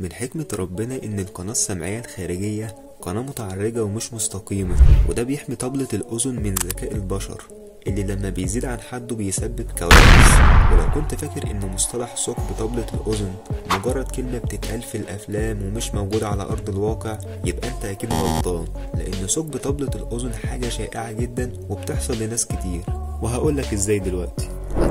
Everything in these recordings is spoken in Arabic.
من حكمة ربنا إن القناة السمعية الخارجية قناة متعرجة ومش مستقيمة وده بيحمي طبلة الأذن من ذكاء البشر اللي لما بيزيد عن حده بيسبب كوارث. ولو كنت فاكر إن مصطلح ثقب طبلة الأذن مجرد كلمة بتتقال في الأفلام ومش موجودة على أرض الواقع يبقى أنت أكيد غلطان. لأن ثقب طبلة الأذن حاجة شائعة جدا وبتحصل لناس كتير. وهقولك إزاي دلوقتي.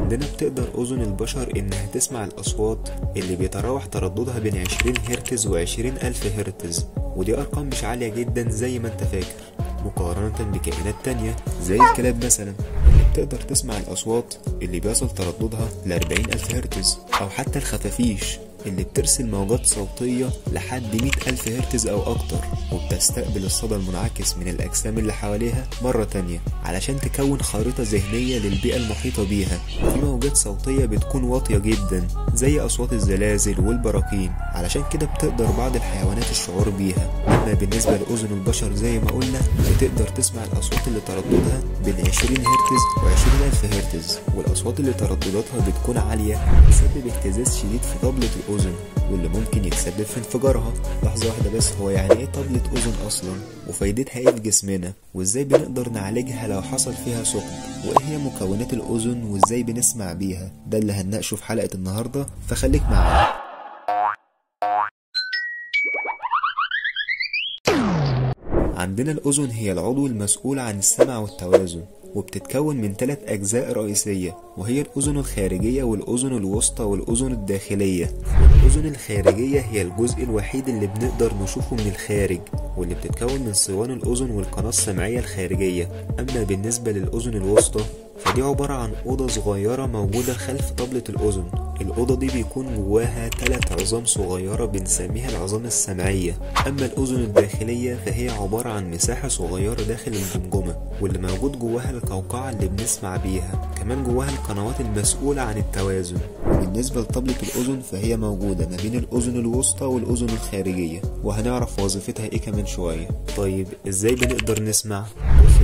عندنا بتقدر أذن البشر إنها تسمع الأصوات اللي بيتراوح ترددها بين 20 هرتز و 20 ألف هرتز. ودي أرقام مش عالية جدا زي ما أنت فاكر مقارنة بكائنات تانية زي الكلاب مثلا. اللي بتقدر تسمع الأصوات اللي بيصل ترددها ل 40 ألف هرتز أو حتى الخفافيش. اللي بترسل موجات صوتية لحد 100 ألف هرتز أو أكتر وبتستقبل الصدى المنعكس من الأجسام اللي حواليها مرة تانية علشان تكون خريطة ذهنية للبيئة المحيطة بيها. وفي موجات صوتية بتكون واطية جدا زي أصوات الزلازل والبراكين علشان كده بتقدر بعض الحيوانات الشعور بيها. أما بالنسبة لأذن البشر زي ما قلنا بتقدر تسمع الأصوات اللي ترددها بين 20 هرتز و 20 ألف هرتز والأصوات اللي تردداتها بتكون عالية بتسبب اهتزاز شديد في طبلة الأذن واللي ممكن يتسبب في انفجارها. لحظة واحدة بس هو يعني إيه طبلة أذن أصلا؟ وفايدتها إيه في جسمنا؟ وإزاي بنقدر نعالجها لو حصل فيها ثقب وإيه هي مكونات الأذن؟ وإزاي بنسمع بيها؟ ده اللي هنناقشه في حلقة النهاردة فخليك معانا. عندنا الأذن هي العضو المسؤول عن السمع والتوازن. وبتتكون من ثلاث أجزاء رئيسية وهي الأذن الخارجية والأذن الوسطى والأذن الداخلية. الأذن الخارجية هي الجزء الوحيد اللي بنقدر نشوفه من الخارج واللي بتتكون من صوان الأذن والقناة السمعية الخارجية. أما بالنسبة للأذن الوسطى فدي عبارة عن أوضة صغيرة موجودة خلف طبلة الأذن. الأوضة دي بيكون جواها تلات عظام صغيرة بنسميها العظام السمعية. أما الأذن الداخلية فهي عبارة عن مساحة صغيرة داخل الجمجمة واللي موجود جواها القوقعة اللي بنسمع بيها. كمان جواها القنوات المسؤولة عن التوازن. وبالنسبة لطبلة الأذن فهي موجودة ما بين الأذن الوسطى والأذن الخارجية وهنعرف وظيفتها إيه كمان شوية. طيب إزاي بنقدر نسمع؟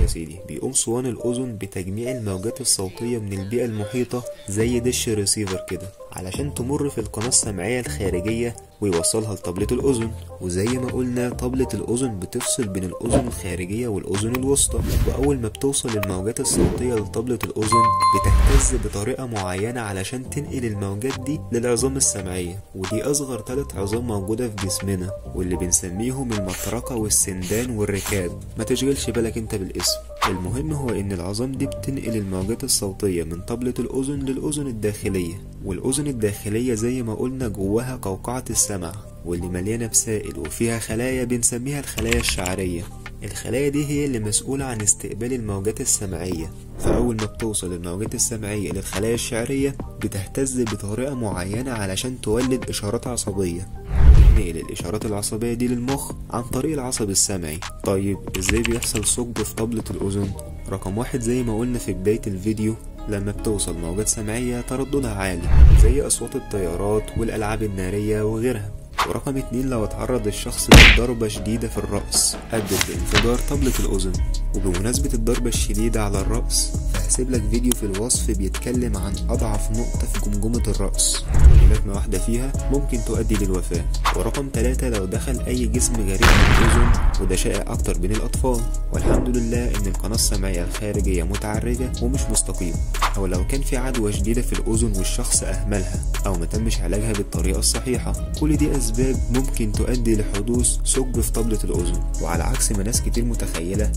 سيدي. بيقوم صوان الأذن بتجميع الموجات الصوتية من البيئة المحيطة زي دش ريسيفر كده علشان تمر في القناة السمعية الخارجية ويوصلها لطبلة الأذن. وزي ما قلنا طبلة الأذن بتفصل بين الأذن الخارجية والأذن الوسطى. وأول ما بتوصل الموجات الصوتية لطبلة الأذن بتهتز بطريقة معينة علشان تنقل الموجات دي للعظام السمعية. ودي أصغر ثلاث عظام موجودة في جسمنا واللي بنسميهم المطرقة والسندان والركاب. ما تشغلش بالك انت بالاسم. المهم هو إن العظام دي بتنقل الموجات الصوتية من طبلة الأذن للأذن الداخلية والأذن الداخلية زي ما قلنا جواها قوقعة السمع واللي مليانة بسائل وفيها خلايا بنسميها الخلايا الشعرية. الخلايا دي هي اللي مسؤولة عن استقبال الموجات السمعية. فأول ما بتوصل الموجات السمعية للخلايا الشعرية بتهتز بطريقة معينة علشان تولد إشارات عصبية. نقل الإشارات العصبية دي للمخ عن طريق العصب السمعي. طيب إزاي بيحصل ثقب في طبلة الأذن؟ رقم واحد زي ما قلنا في بداية الفيديو لما بتوصل موجات سمعية ترددها عالي زي أصوات الطيارات والألعاب النارية وغيرها. ورقم اتنين لو اتعرض الشخص لضربة شديدة في الرأس أدت لانفجار طبلة الأذن. وبمناسبة الضربة الشديدة على الرأس فهسيب لك فيديو في الوصف بيتكلم عن أضعف نقطة في جمجمة الرأس. لكمة واحدة فيها ممكن تؤدي للوفاة. ورقم ثلاثة لو دخل أي جسم غريب من الأذن وده شائع أكتر بين الأطفال. والحمد لله إن القناة السمعية الخارجية متعرجة ومش مستقيمة. أو لو كان في عدوى شديدة في الأذن والشخص أهملها أو ما تمش علاجها بالطريقة الصحيحة. كل دي أسباب ممكن تؤدي لحدوث ثقب في طبلة الأذن. وعلى عكس ما ناس كتير متخيلة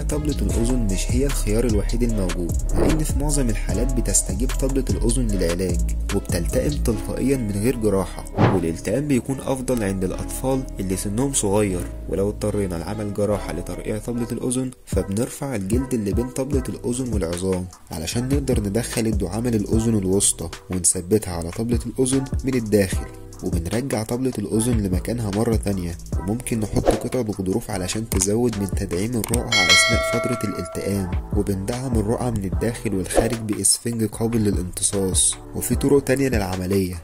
ترقيع طبلة الأذن مش هي الخيار الوحيد الموجود لأن في معظم الحالات بتستجيب طبلة الأذن للعلاج وبتلتئم تلقائيا من غير جراحة والالتئام بيكون أفضل عند الأطفال اللي سنهم صغير. ولو اضطرينا لعمل جراحة لترقيع طبلة الأذن فبنرفع الجلد اللي بين طبلة الأذن والعظام علشان نقدر ندخل الدعامة للأذن الوسطى ونثبتها على طبلة الأذن من الداخل. وبنرجع طبلة الأذن لمكانها مرة تانية. وممكن نحط قطع بغضروف علشان تزود من تدعيم الرقعة أثناء فترة الالتئام. وبندعم الرقعة من الداخل والخارج بإسفنج قابل للامتصاص. وفي طرق تانية للعملية.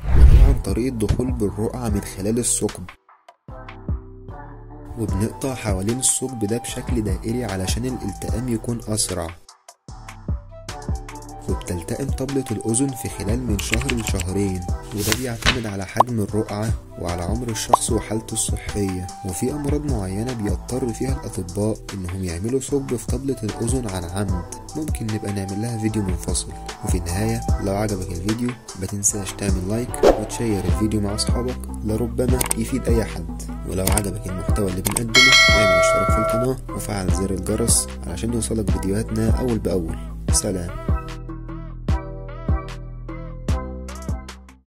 عن طريق الدخول بالرقعة من خلال الثقب. وبنقطع حوالين الثقب ده بشكل دائري علشان الالتئام يكون أسرع. وبتلتئم طبلة الأذن في خلال من شهر لشهرين وده بيعتمد على حجم الرقعة وعلى عمر الشخص وحالته الصحية. وفي أمراض معينة بيضطر فيها الأطباء إنهم يعملوا ثقب في طبلة الأذن عن عمد. ممكن نبقى نعمل لها فيديو منفصل. وفي النهاية لو عجبك الفيديو ما تنساش تعمل لايك وتشير الفيديو مع أصحابك. لربما يفيد أي حد. ولو عجبك المحتوى اللي بنقدمه اعمل اشتراك في القناة وفعل زر الجرس علشان يوصلك فيديوهاتنا أول بأول. سلام.